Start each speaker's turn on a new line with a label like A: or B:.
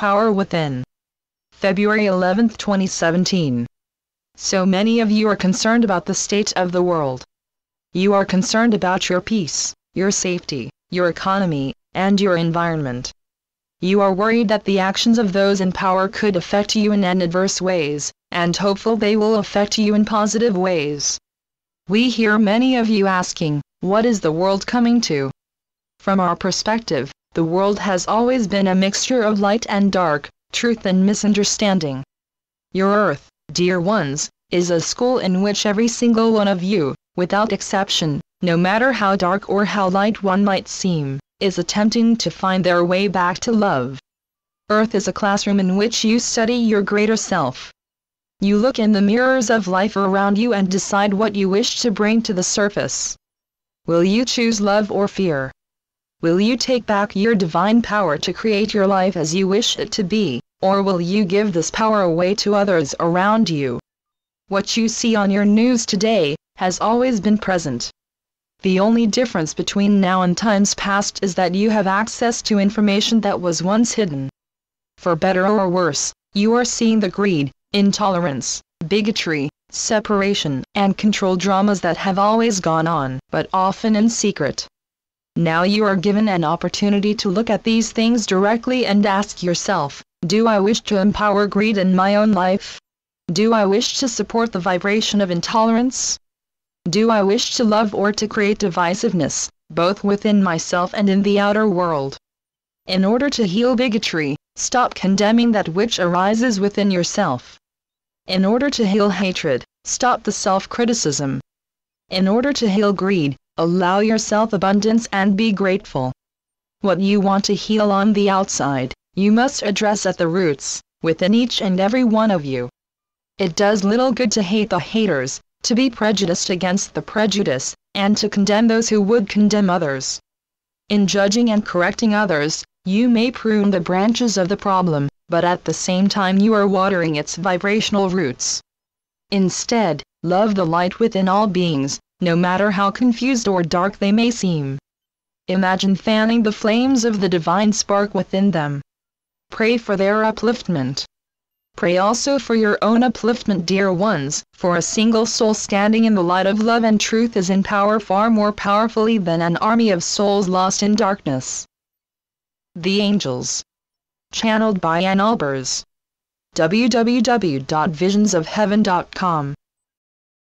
A: power within. February 11, 2017. So many of you are concerned about the state of the world. You are concerned about your peace, your safety, your economy, and your environment. You are worried that the actions of those in power could affect you in adverse ways, and hopeful they will affect you in positive ways. We hear many of you asking, what is the world coming to? From our perspective, the world has always been a mixture of light and dark, truth and misunderstanding. Your earth, dear ones, is a school in which every single one of you, without exception, no matter how dark or how light one might seem, is attempting to find their way back to love. Earth is a classroom in which you study your greater self. You look in the mirrors of life around you and decide what you wish to bring to the surface. Will you choose love or fear? Will you take back your divine power to create your life as you wish it to be, or will you give this power away to others around you? What you see on your news today has always been present. The only difference between now and times past is that you have access to information that was once hidden. For better or worse, you are seeing the greed, intolerance, bigotry, separation, and control dramas that have always gone on, but often in secret. Now you are given an opportunity to look at these things directly and ask yourself, do I wish to empower greed in my own life? Do I wish to support the vibration of intolerance? Do I wish to love or to create divisiveness, both within myself and in the outer world? In order to heal bigotry, stop condemning that which arises within yourself. In order to heal hatred, stop the self-criticism. In order to heal greed, allow yourself abundance and be grateful. What you want to heal on the outside, you must address at the roots, within each and every one of you. It does little good to hate the haters, to be prejudiced against the prejudice, and to condemn those who would condemn others. In judging and correcting others, you may prune the branches of the problem, but at the same time you are watering its vibrational roots. Instead, love the light within all beings, no matter how confused or dark they may seem. Imagine fanning the flames of the divine spark within them. Pray for their upliftment. Pray also for your own upliftment, dear ones, for a single soul standing in the light of love and truth is in power far more powerfully than an army of souls lost in darkness. The Angels channeled by Ann Albers. www.visionsofheaven.com